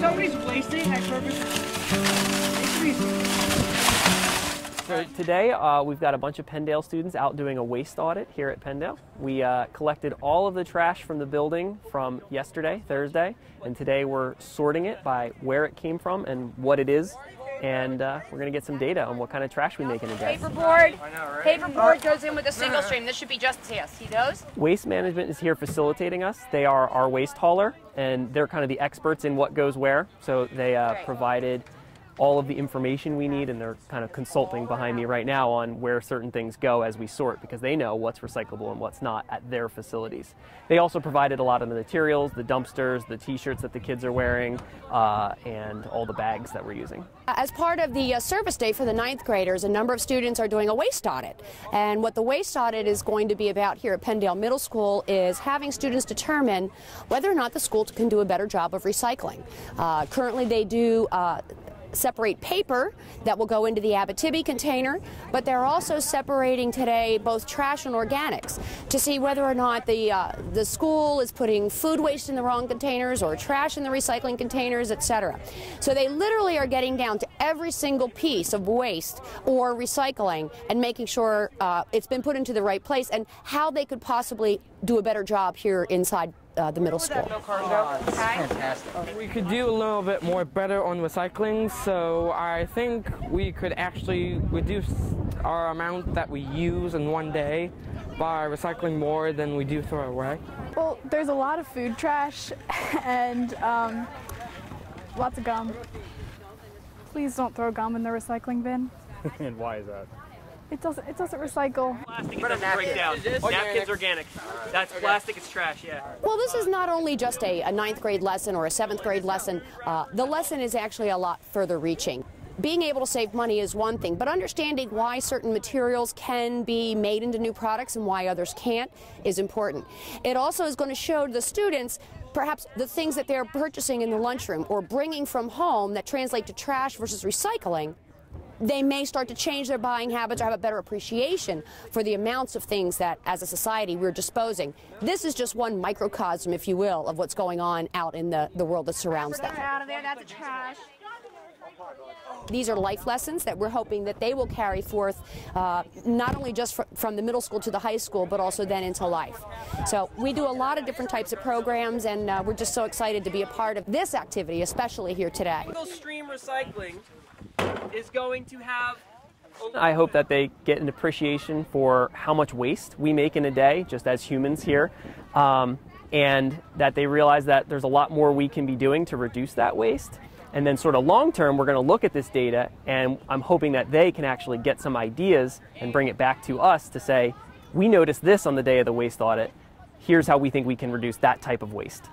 Somebody's wasting. I purposely. So today uh, we've got a bunch of Penndale students out doing a waste audit here at Penndale. We uh, collected all of the trash from the building from yesterday, Thursday, and today we're sorting it by where it came from and what it is. And uh, we're going to get some data on what kind of trash we make in a day. Paperboard. Paperboard goes in with a single stream. This should be just yes. See those? Waste management is here facilitating us. They are our waste hauler, and they're kind of the experts in what goes where. So they uh, provided all of the information we need, and they're kind of consulting behind me right now on where certain things go as we sort because they know what's recyclable and what's not at their facilities. They also provided a lot of the materials, the dumpsters, the t shirts that the kids are wearing, uh, and all the bags that we're using. As part of the uh, service day for the ninth graders, a number of students are doing a waste audit. And what the waste audit is going to be about here at Penndale Middle School is having students determine whether or not the school can do a better job of recycling. Uh, currently, they do uh, separate paper that will go into the Abitibi container, but they're also separating today both trash and organics to see whether or not the uh, the school is putting food waste in the wrong containers or trash in the recycling containers, etc. So they literally are getting down to every single piece of waste or recycling and making sure uh, it's been put into the right place and how they could possibly do a better job here inside uh, the middle school. We could do a little bit more better on recycling, so I think we could actually reduce our amount that we use in one day by recycling more than we do throw away. Well, there's a lot of food trash and um, lots of gum. Please don't throw gum in the recycling bin. and why is that? It doesn't. It doesn't recycle. Plastic doesn't break down. Napkins organic. That's plastic. It's trash. Yeah. Well, this is not only just a, a ninth grade lesson or a seventh grade lesson. Uh, the lesson is actually a lot further reaching. Being able to save money is one thing, but understanding why certain materials can be made into new products and why others can't is important. It also is going to show the students perhaps the things that they're purchasing in the lunchroom or bringing from home that translate to trash versus recycling they may start to change their buying habits or have a better appreciation for the amounts of things that, as a society, we're disposing. This is just one microcosm, if you will, of what's going on out in the, the world that surrounds them. Out of there. That's trash. These are life lessons that we're hoping that they will carry forth uh, not only just fr from the middle school to the high school, but also then into life. So we do a lot of different types of programs, and uh, we're just so excited to be a part of this activity, especially here today. Single stream recycling is going to have. I hope that they get an appreciation for how much waste we make in a day, just as humans here, um, and that they realize that there's a lot more we can be doing to reduce that waste. And then, sort of long term, we're going to look at this data, and I'm hoping that they can actually get some ideas and bring it back to us to say, we noticed this on the day of the waste audit. Here's how we think we can reduce that type of waste.